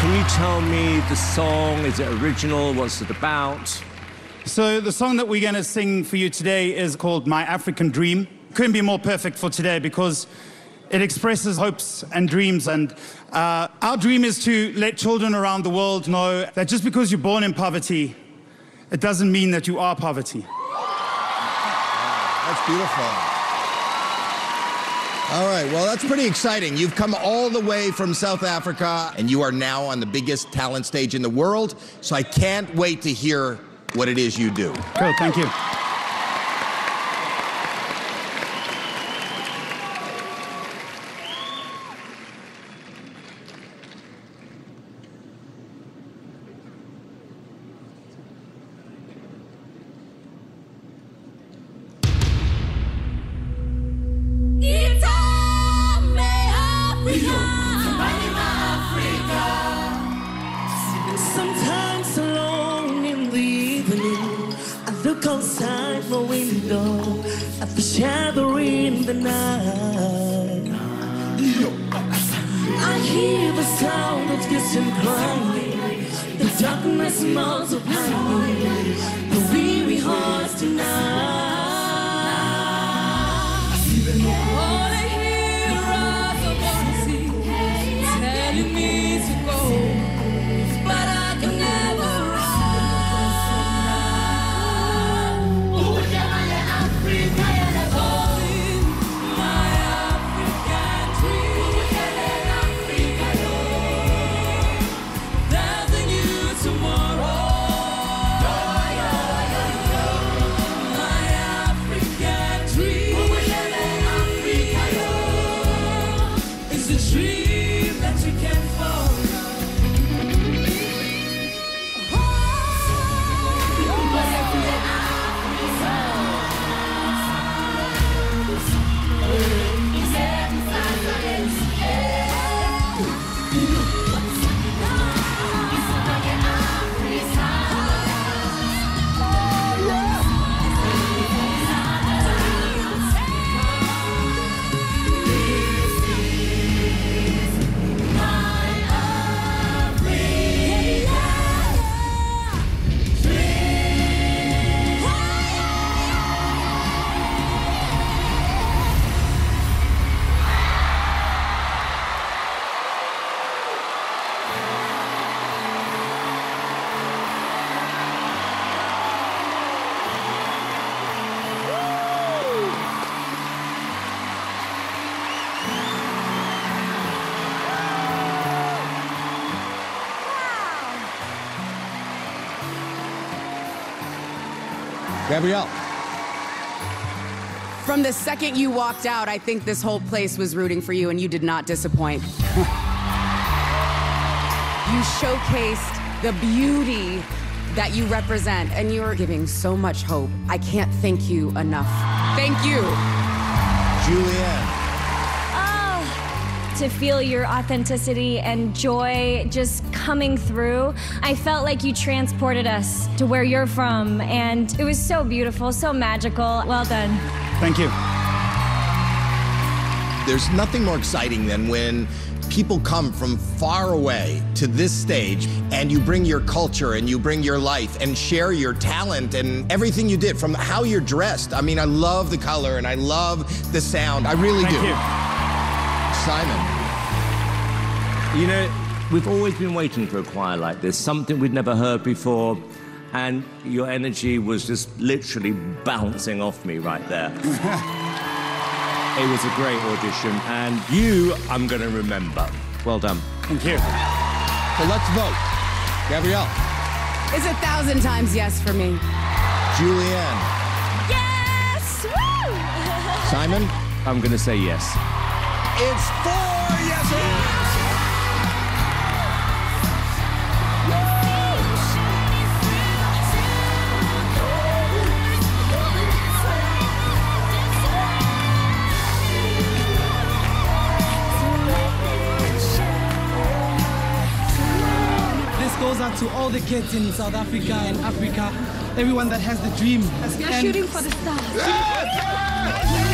Can you tell me the song? Is it original? What's it about? So the song that we're going to sing for you today is called My African Dream. Couldn't be more perfect for today because it expresses hopes and dreams. And uh, our dream is to let children around the world know that just because you're born in poverty, it doesn't mean that you are poverty. That's beautiful. All right, well, that's pretty exciting. You've come all the way from South Africa, and you are now on the biggest talent stage in the world. So I can't wait to hear what it is you do. Cool, thank you. Look outside my window at the shadow in the night. I hear the sound of distant crying, the darkness multiplying, the weary hearts tonight. Gabrielle. From the second you walked out, I think this whole place was rooting for you, and you did not disappoint. you showcased the beauty that you represent, and you're giving so much hope. I can't thank you enough. Thank you. Julianne. To feel your authenticity and joy just coming through. I felt like you transported us to where you're from, and it was so beautiful, so magical. Well done. Thank you. There's nothing more exciting than when people come from far away to this stage and you bring your culture and you bring your life and share your talent and everything you did from how you're dressed. I mean, I love the color and I love the sound. I really Thank do. you. Simon. You know, we've always been waiting for a choir like this, something we'd never heard before, and your energy was just literally bouncing off me right there. it was a great audition, and you, I'm going to remember. Well done. Thank you. So let's vote. Gabrielle. It's a thousand times yes for me. Julianne. Yes! Woo! Simon. I'm going to say yes. It's four yeses. This goes out to all the kids in South Africa and Africa, everyone that has the dream. We are And shooting for the stars. Yes!